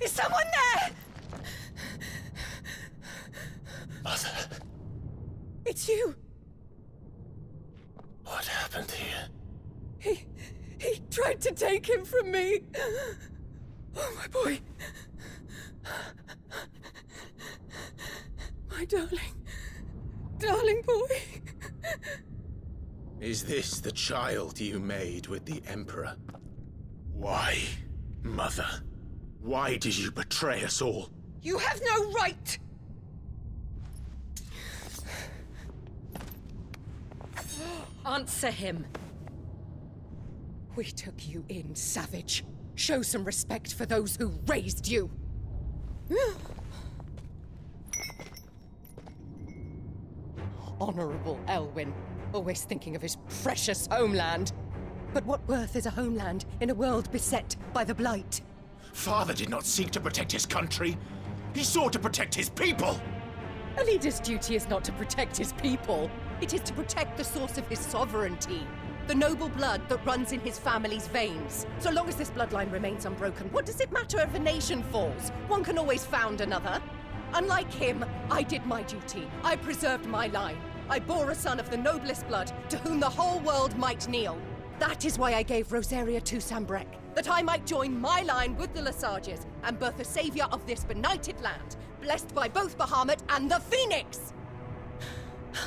Is someone there? Mother, It's you. what happened here? He. he tried to take him from me. Oh, my boy. My darling. Darling boy. Is this the child you made with the Emperor? Why, Mother? Why did you betray us all? You have no right! Answer him. We took you in, savage. Show some respect for those who raised you. Honorable Elwyn, always thinking of his precious homeland. But what worth is a homeland in a world beset by the Blight? Father did not seek to protect his country. He sought to protect his people. A leader's duty is not to protect his people, it is to protect the source of his sovereignty. The noble blood that runs in his family's veins. So long as this bloodline remains unbroken, what does it matter if a nation falls? One can always found another. Unlike him, I did my duty. I preserved my line. I bore a son of the noblest blood, to whom the whole world might kneel. That is why I gave Rosaria to Sanbreque, that I might join my line with the Lesages and birth a savior of this benighted land, blessed by both Bahamut and the Phoenix!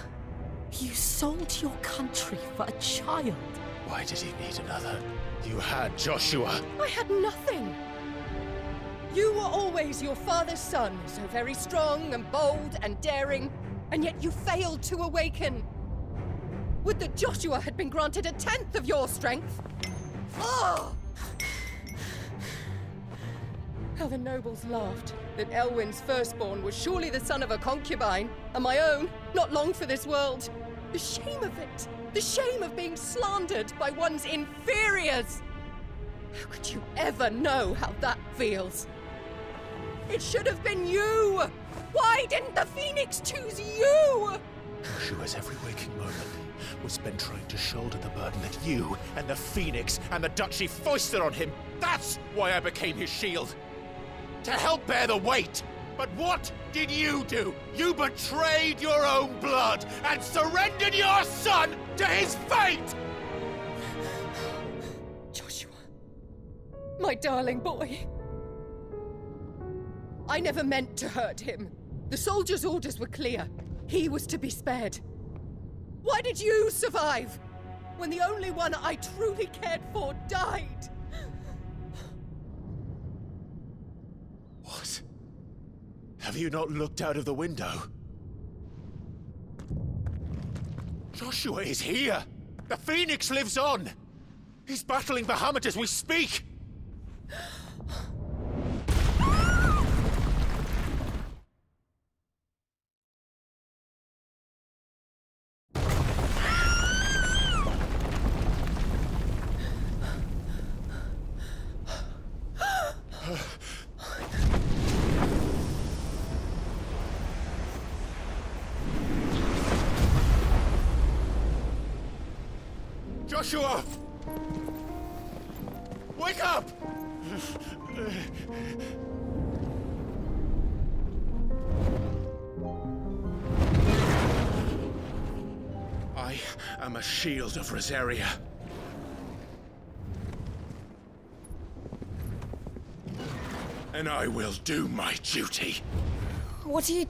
You sold your country for a child. Why did he need another? You had Joshua. I had nothing. You were always your father's son, so very strong and bold and daring, and yet you failed to awaken. Would that Joshua had been granted a tenth of your strength? Oh! How the nobles laughed that Elwyn's firstborn was surely the son of a concubine, and my own, not long for this world. The shame of it! The shame of being slandered by one's inferiors! How could you ever know how that feels? It should have been you! Why didn't the Phoenix choose you? Joshua's every waking moment was spent trying to shoulder the burden that you and the Phoenix and the Duchy foisted on him. That's why I became his shield. To help bear the weight. But what did you do? You betrayed your own blood and surrendered your son to his fate! Joshua. My darling boy. I never meant to hurt him. The soldiers' orders were clear. He was to be spared. Why did you survive? When the only one I truly cared for died? What? Have you not looked out of the window? Joshua is here! The Phoenix lives on! He's battling Bahamut as we speak! Joshua! Wake up! I am a shield of Rosaria. And I will do my duty. What are you.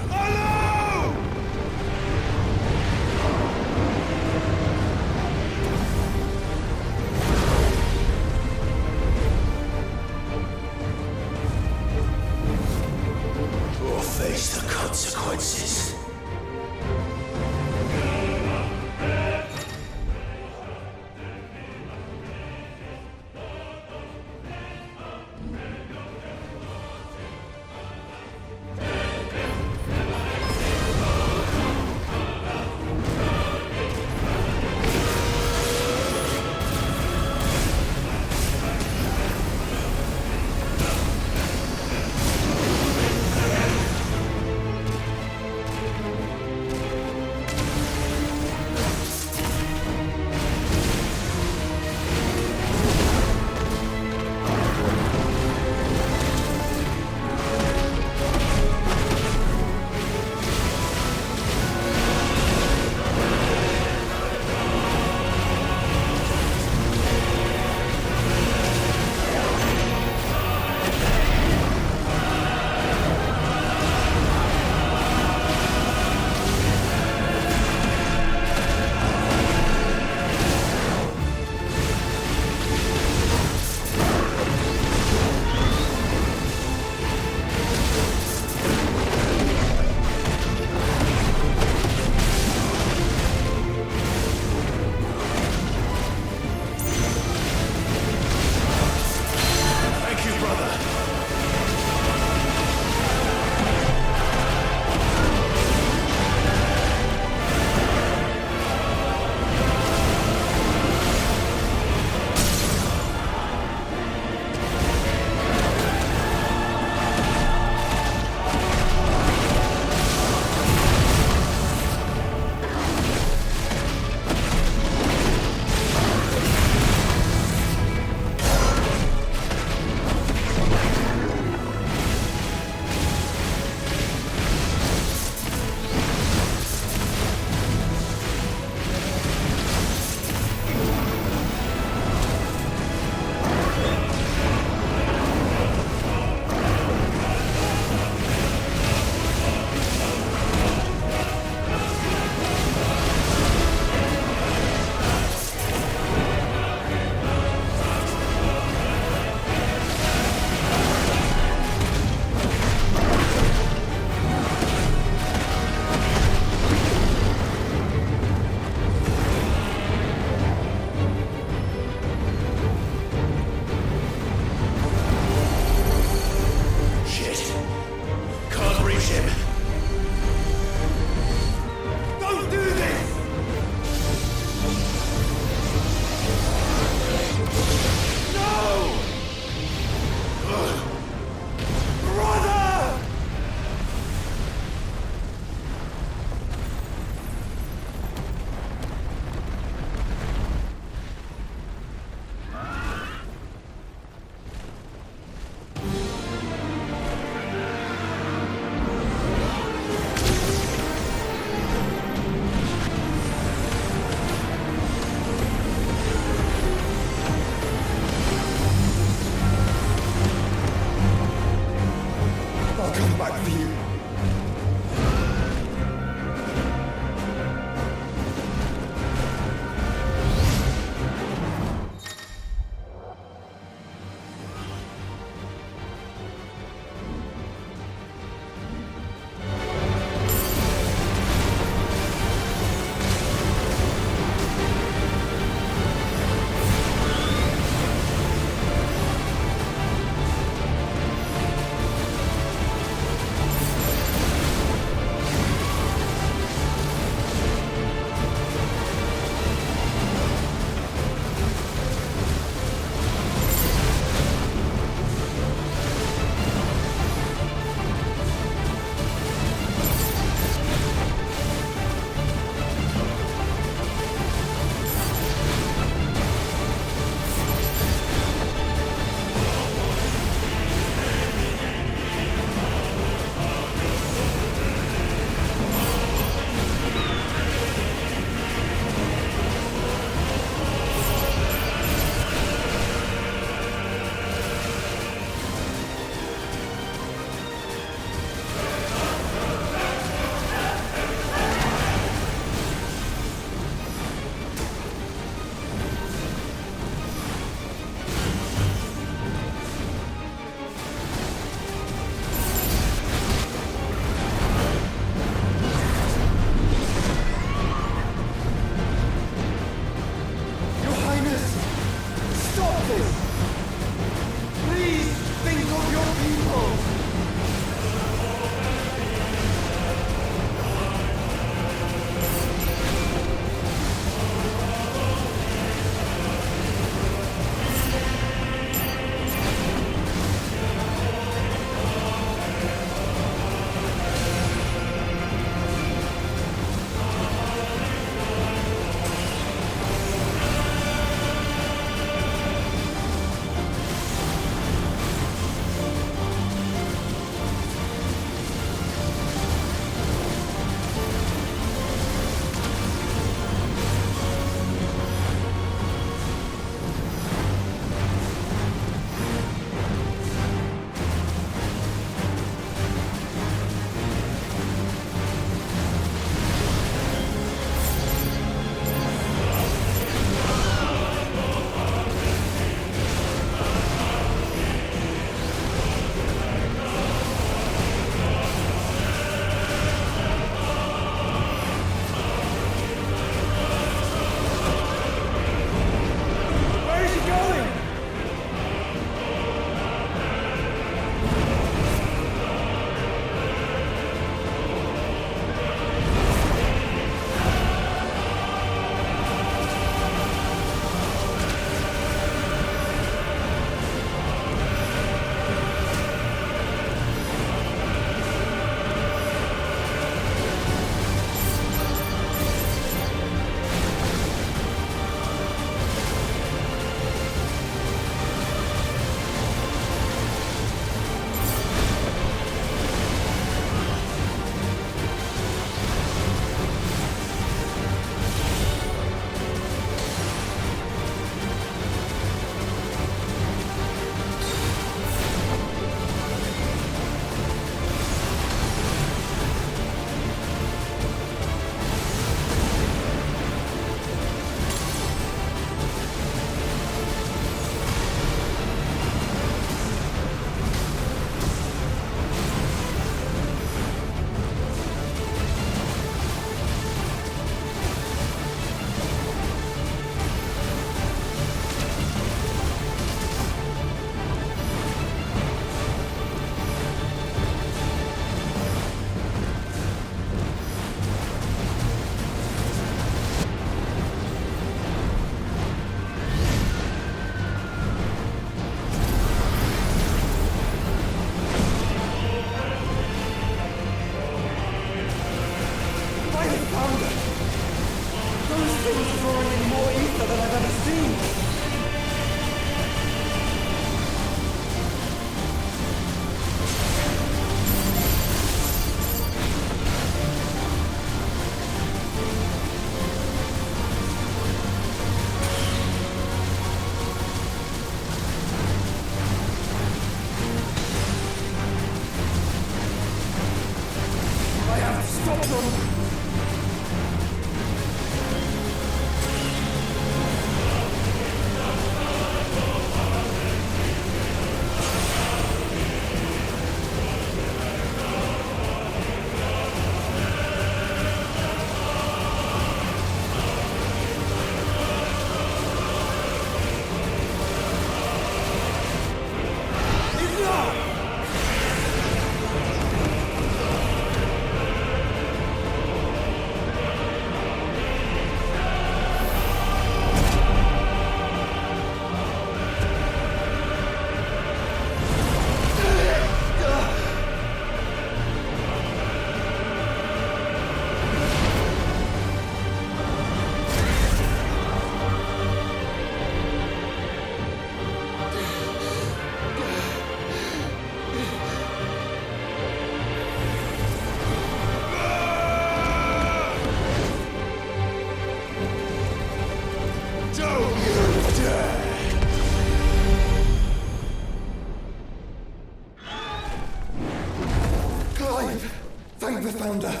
found her.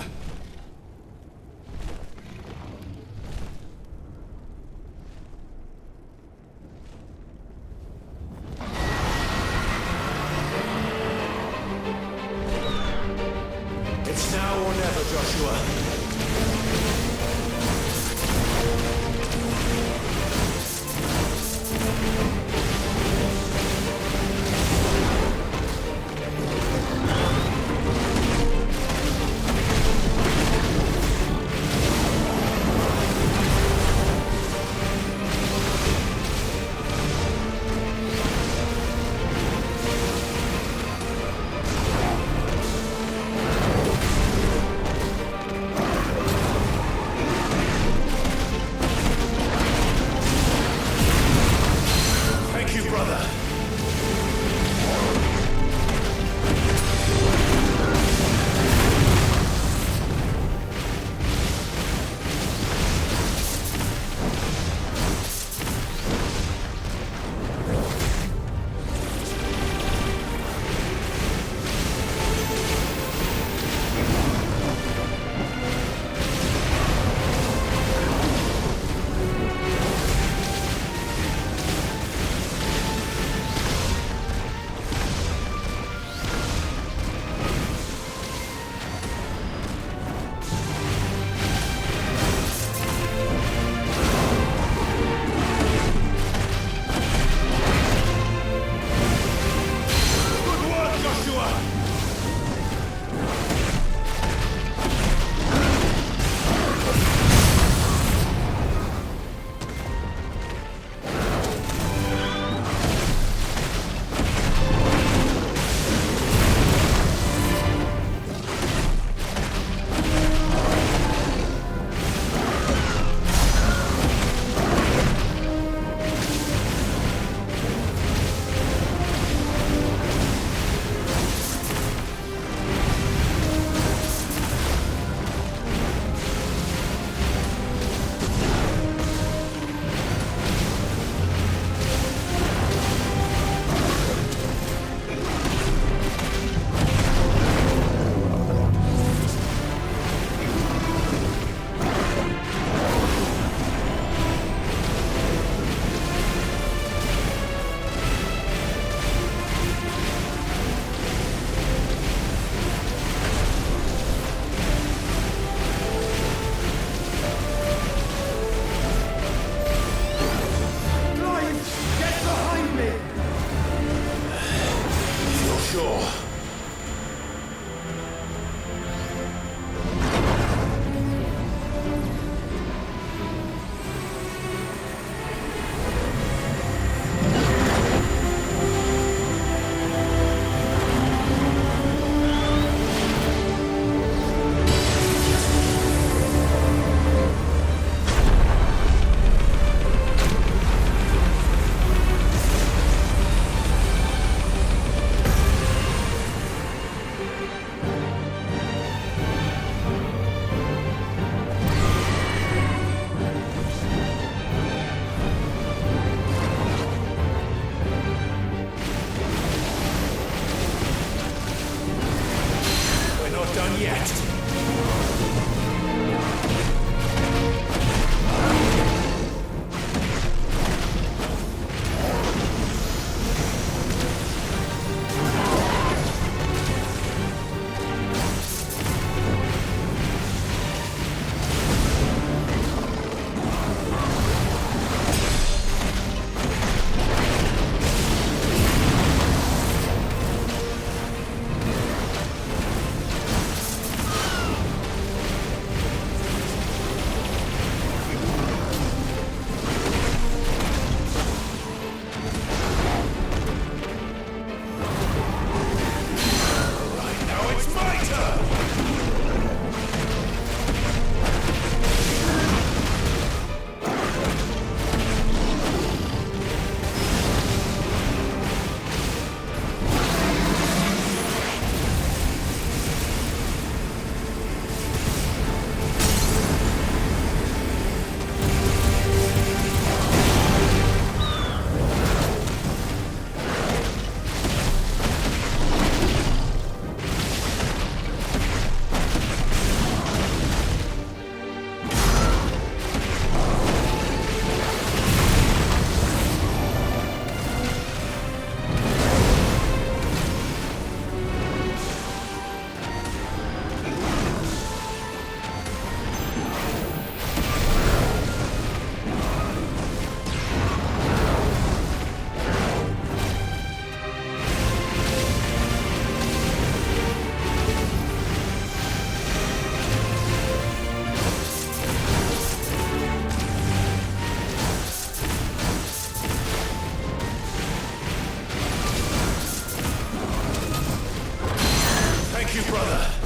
brother.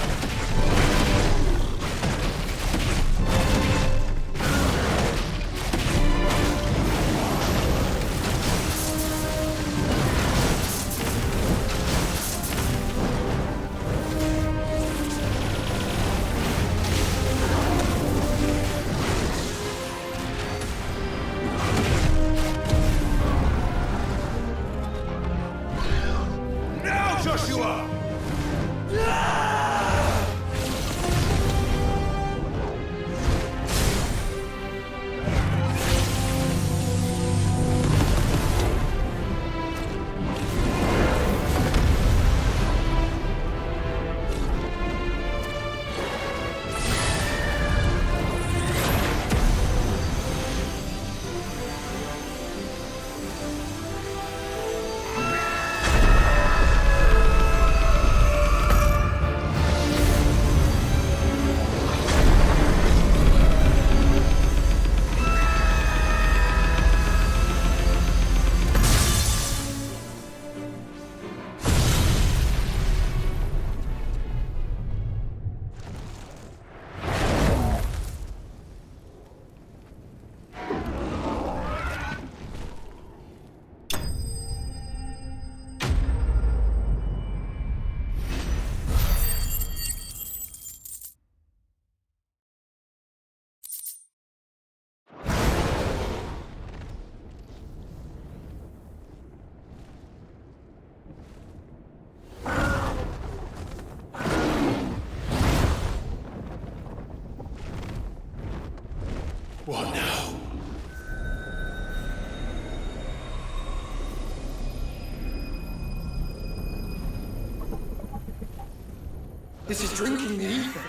This is drinking the aether.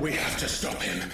We have to stop him.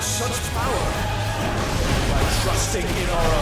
such power? By trusting in our